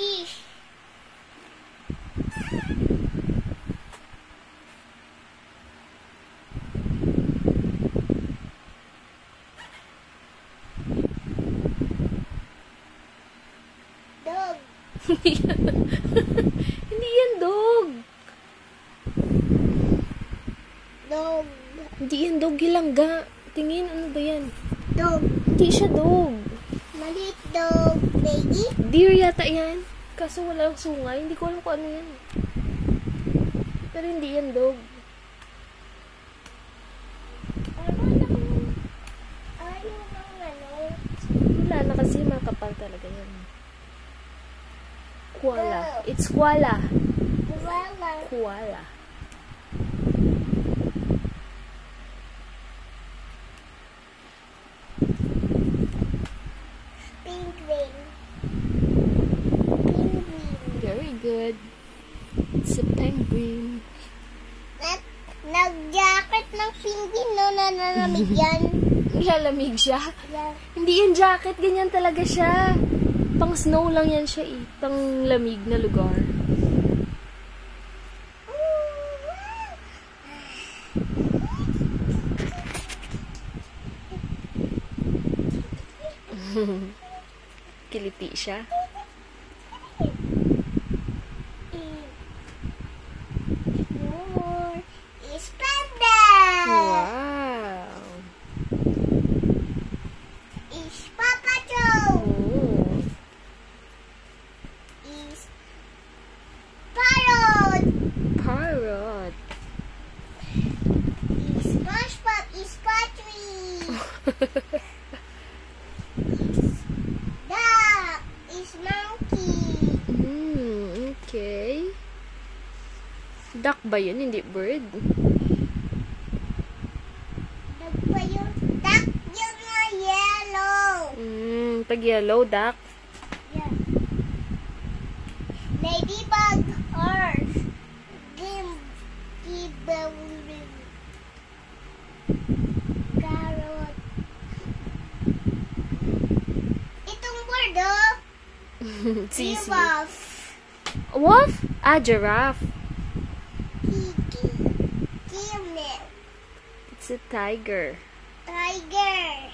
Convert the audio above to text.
Fish. Dog. Hindi yan dog. Dog. Hindi yan dog, gilangga. Tingin, ano ba yan? Dog. Hindi siya dog. Maliit dog. Baby. Deer yata yan. Kaso walang sungay. Hindi ko alam kung ano yan. Pero hindi yan dog. Wala na kasi makapal talaga yan. Koala. It's koala. Wala. Koala. Penguin. Penguin. Very good. It's a penguin. Nag, nag-jacket ng penguin, no? Nananamig yan. Lalamig siya. Yan. Hindi yan jacket, ganyan talaga siya. Pang snow lang yan siya eh. Pang lamig na lugar. Kiliti siya. Is panda. Okay. Duck ba yun? Hindi bird? Duck pa yun? Duck yun nga yellow. Hmm, pag yellow, duck. Yeah. Ladybug. Gim. Gibawin. Carrot. Itong word, oh. Sisi. Wolf. a giraffe? It's a tiger. Tiger.